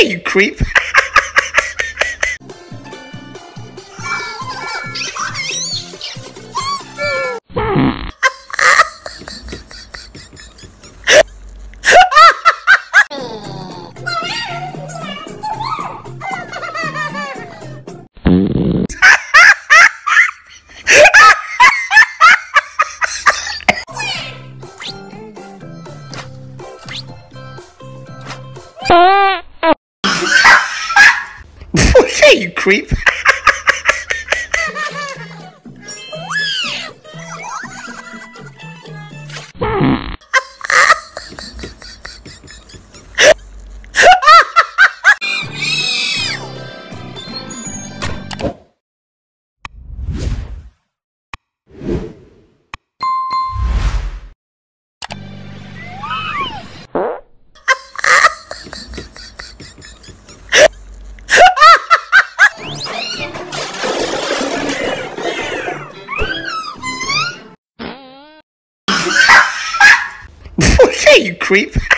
you creep. hey, you creep. you creep.